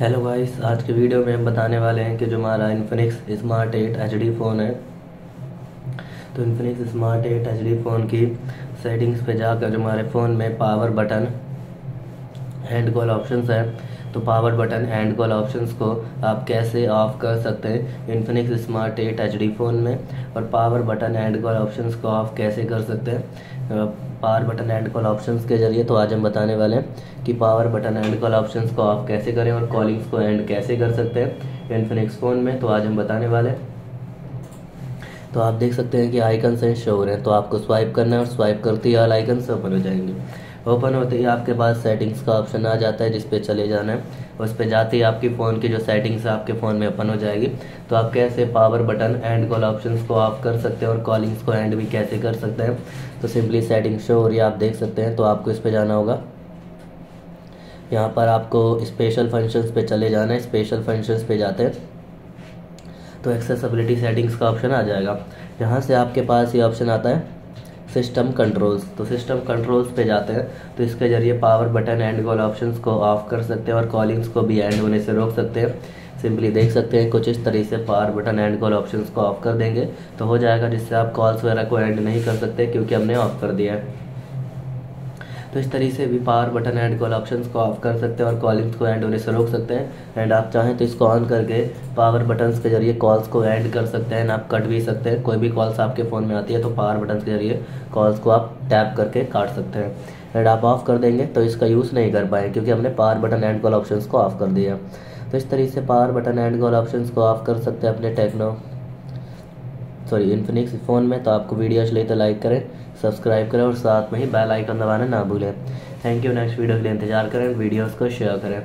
Hello guys आज के video में हम बताने वाले हैं कि जो हमारा Infinix smart eight H phone है तो Infinix smart eight H phone की सेटिंग्स पे जाकर जो हमारे फ़ोन में power button end call options है तो power button end call options को आप कैसे ऑफ़ कर सकते हैं? Infinix smart eight H phone में और power button end call options को ऑफ़ कैसे कर सकते हैं? Power button end call options के ज़रिए तो आज हम बताने वाले हैं कि power button end call options को ऑफ़ कैसे करें और कॉलिंग्स को एंड कैसे कर सकते हैं इन्फिनिक्स फ़ोन में तो आज हम बताने वाले हैं। तो आप देख सकते हैं कि आइकन से शो हो रहे हैं तो आपको स्वाइप करना है और स्वाइप करते ही ऑल आइकन से ओपन हो जाएँगे। ओपन होते ही आपके पास सेटिंग्स का ऑप्शन आ जाता है जिस पे चले जाना है। उस पर जाते ही आपकी फ़ोन की जो सेटिंग्स है आपके फ़ोन में ओपन हो जाएगी। तो आप कैसे power button end call options को ऑफ़ कर सकते हैं और कॉलिंग्स को एंड भी कैसे कर सकते हैं? तो सिंपली सेटिंग शो हो रही आप देख सकते हैं। तो आपको इस पर जाना होगा। यहाँ पर आपको स्पेशल फ़ंक्शंस पे चले जाना है। स्पेशल फ़ंक्शंस पे जाते हैं। तो एक्सेसिबिलिटी सेटिंग्स का ऑप्शन आ जाएगा। यहाँ से आपके पास ये ऑप्शन आता है। सिस्टम कंट्रोल्स तो सिस्टम कंट्रोल्स पे जाते हैं तो इसके ज़रिए power button end call options को ऑफ़ कर सकते हैं और कॉलिंग्स को भी एंड होने से रोक सकते हैं। सिंपली देख सकते हैं कुछ इस तरीके से power button end call options को ऑफ़ कर देंगे तो हो जाएगा जिससे आप कॉल्स वगैरह को एंड नहीं कर सकते क्योंकि हमने ऑफ़ कर दिया है। तो इस तरीके से भी power button end call options को ऑफ़ कर सकते हैं और कॉलिंग्स को एंड होने से रोक सकते हैं। एंड आप चाहें तो इसको ऑन करके पावर बटन्स के ज़रिए कॉल्स को एंड कर सकते हैं। आप कट भी सकते हैं। कोई भी कॉल्स आपके फ़ोन में आती है तो पावर बटन के ज़रिए कॉल्स को आप टैप करके काट सकते हैं। एंड आप ऑफ़ कर देंगे तो इसका यूज़ नहीं कर पाए क्योंकि हमने power button end call option को ऑफ़ कर दिया। तो इस तरीके से power button end call option को ऑफ़ कर सकते हैं अपने टेक्नो सॉरी इन्फिनिक्स फ़ोन में तो आपको वीडियो अच्छी लगी तो लाइक करें सब्सक्राइब करें और साथ में ही बेल आइकन दबाना ना भूलें। थैंक यू नेक्स्ट वीडियो के लिए इंतज़ार करें वीडियोस को शेयर करें।